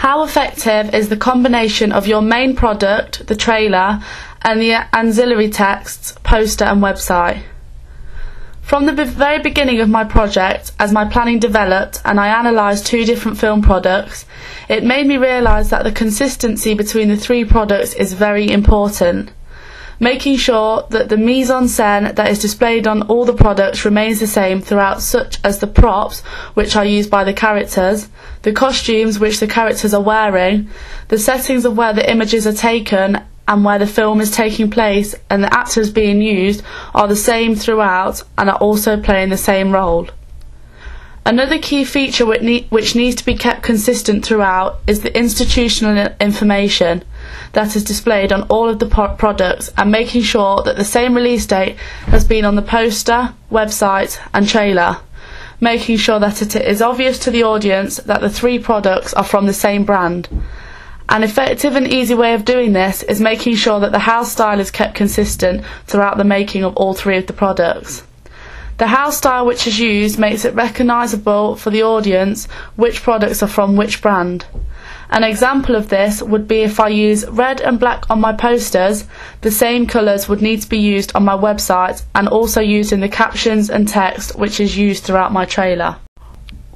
How effective is the combination of your main product, the trailer, and the ancillary texts, poster and website? From the very beginning of my project, as my planning developed and I analysed two different film products, it made me realise that the consistency between the three products is very important. Making sure that the mise en scène that is displayed on all the products remains the same throughout such as the props, which are used by the characters, the costumes which the characters are wearing, the settings of where the images are taken and where the film is taking place and the actors being used are the same throughout and are also playing the same role. Another key feature which needs to be kept consistent throughout is the institutional information that is displayed on all of the products and making sure that the same release date has been on the poster, website and trailer, making sure that it is obvious to the audience that the three products are from the same brand an effective and easy way of doing this is making sure that the house style is kept consistent throughout the making of all three of the products. The house style which is used makes it recognisable for the audience which products are from which brand. An example of this would be if I use red and black on my posters, the same colours would need to be used on my website and also used in the captions and text which is used throughout my trailer.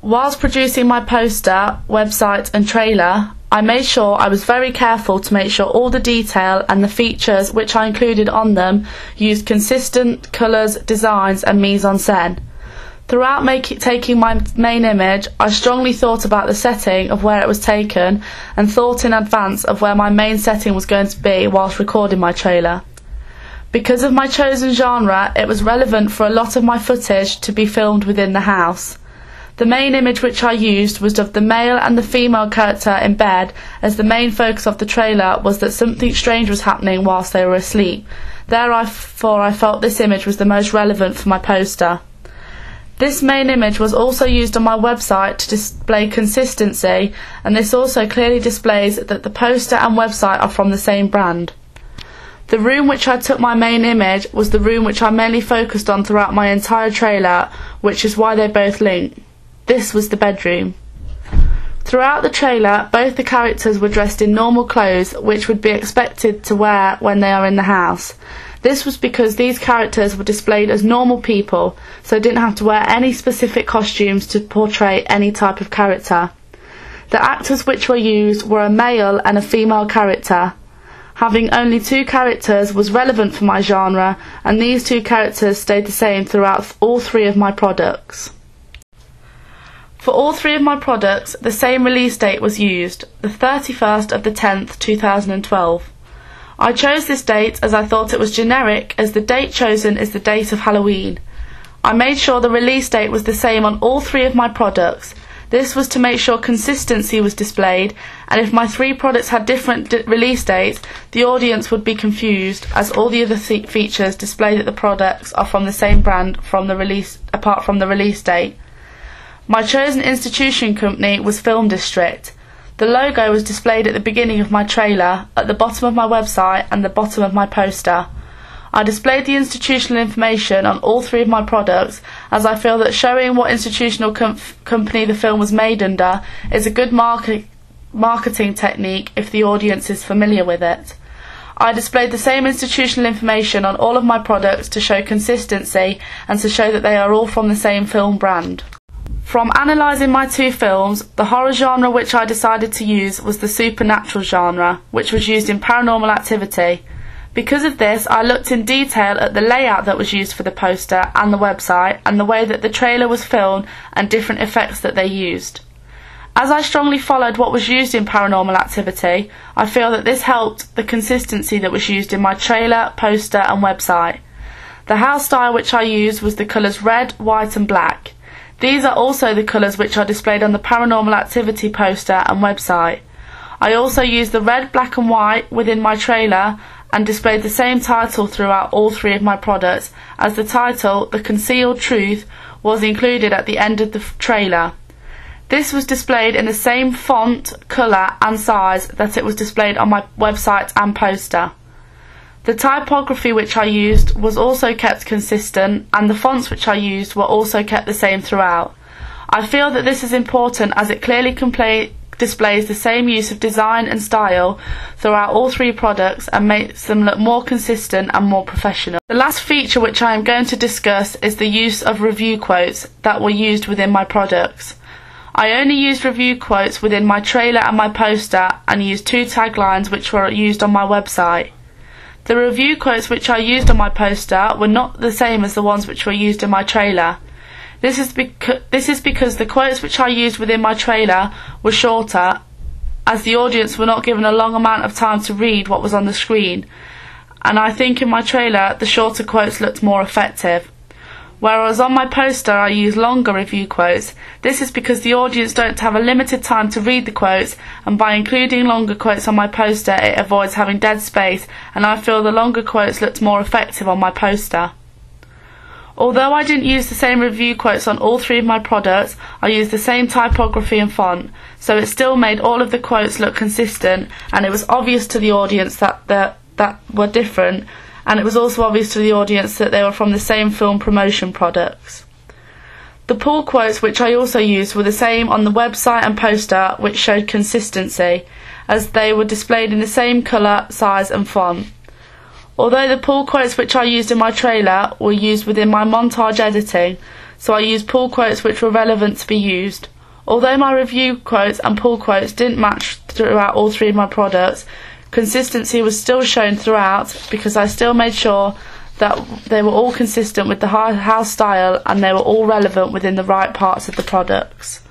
Whilst producing my poster, website and trailer, I made sure I was very careful to make sure all the detail and the features which I included on them used consistent colours, designs and mise en scène. Throughout make, taking my main image, I strongly thought about the setting of where it was taken and thought in advance of where my main setting was going to be whilst recording my trailer. Because of my chosen genre, it was relevant for a lot of my footage to be filmed within the house. The main image which I used was of the male and the female character in bed, as the main focus of the trailer was that something strange was happening whilst they were asleep. Therefore, I felt this image was the most relevant for my poster. This main image was also used on my website to display consistency, and this also clearly displays that the poster and website are from the same brand. The room which I took my main image was the room which I mainly focused on throughout my entire trailer, which is why they both link. This was the bedroom. Throughout the trailer, both the characters were dressed in normal clothes which would be expected to wear when they are in the house. This was because these characters were displayed as normal people, so didn't have to wear any specific costumes to portray any type of character. The actors which were used were a male and a female character. Having only two characters was relevant for my genre, and these two characters stayed the same throughout all three of my products. For all three of my products, the same release date was used, the 31st of the 10th, 2012. I chose this date as I thought it was generic as the date chosen is the date of Halloween. I made sure the release date was the same on all three of my products. This was to make sure consistency was displayed, and if my three products had different release dates, the audience would be confused, as all the other features display that the products are from the same brand from the release, apart from the release date. My chosen institution company was FilmDistrict. The logo was displayed at the beginning of my trailer, at the bottom of my website, and the bottom of my poster. I displayed the institutional information on all three of my products as I feel that showing what institutional com company the film was made under is a good market marketing technique if the audience is familiar with it. I displayed the same institutional information on all of my products to show consistency and to show that they are all from the same film brand. From analysing my two films, the horror genre which I decided to use was the supernatural genre, which was used in paranormal activity. Because of this, I looked in detail at the layout that was used for the poster and the website, and the way that the trailer was filmed and different effects that they used. As I strongly followed what was used in paranormal activity, I feel that this helped the consistency that was used in my trailer, poster and website. The house style which I used was the colours red, white and black. These are also the colours which are displayed on the Paranormal Activity poster and website. I also used the red, black and white within my trailer and displayed the same title throughout all three of my products as the title, The Concealed Truth, was included at the end of the trailer. This was displayed in the same font, colour and size that it was displayed on my website and poster. The typography which I used was also kept consistent and the fonts which I used were also kept the same throughout. I feel that this is important as it clearly displays the same use of design and style throughout all three products and makes them look more consistent and more professional. The last feature which I am going to discuss is the use of review quotes that were used within my products. I only used review quotes within my trailer and my poster and used two taglines which were used on my website. The review quotes which I used on my poster were not the same as the ones which were used in my trailer. This is, beca- this is because the quotes which I used within my trailer were shorter, as the audience were not given a long amount of time to read what was on the screen, and I think in my trailer the shorter quotes looked more effective. Whereas on my poster I use longer review quotes. This is because the audience don't have a limited time to read the quotes, and by including longer quotes on my poster it avoids having dead space, and I feel the longer quotes looked more effective on my poster. Although I didn't use the same review quotes on all three of my products, I used the same typography and font, so it still made all of the quotes look consistent and it was obvious to the audience that that, that were different and it was also obvious to the audience that they were from the same film promotion products. The pull quotes which I also used were the same on the website and poster which showed consistency as they were displayed in the same colour, size and font. Although the pull quotes which I used in my trailer were used within my montage editing, so I used pull quotes which were relevant to be used. Although my review quotes and pull quotes didn't match throughout all three of my products, consistency was still shown throughout because I still made sure that they were all consistent with the house style and they were all relevant within the right parts of the products.